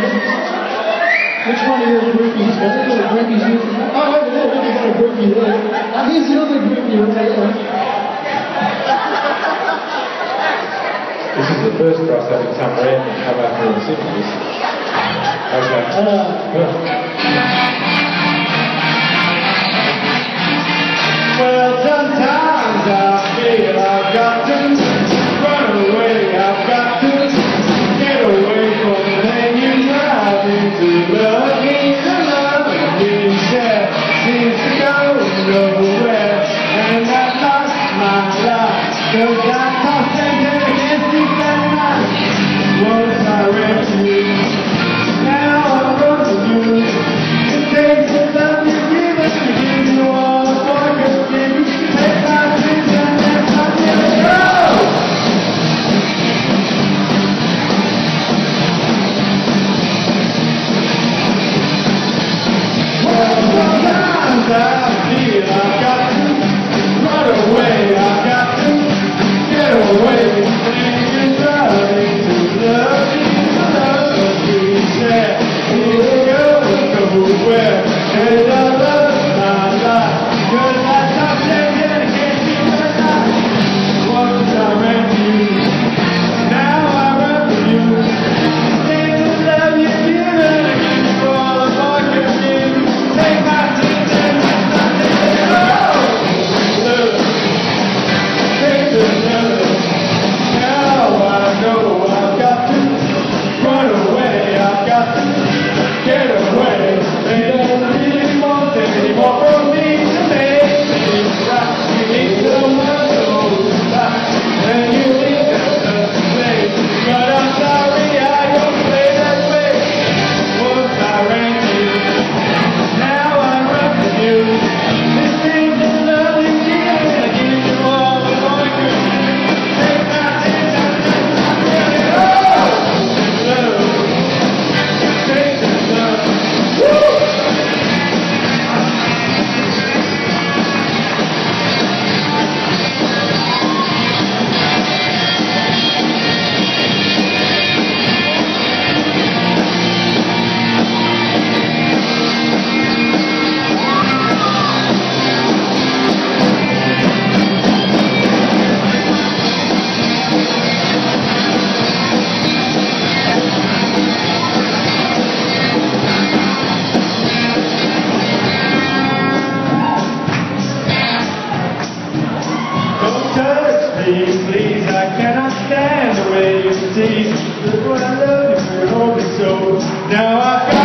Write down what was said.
know. Which one of your groupies? Does it go to groupies? Oh, you, oh, over there, look, you got a groupie there. That the other groupie over there. This is the first for us having some and come out here in sing this. Okay. Uh, Canta. You're the love, la la. You're days and days. That's I love you for, so now I got.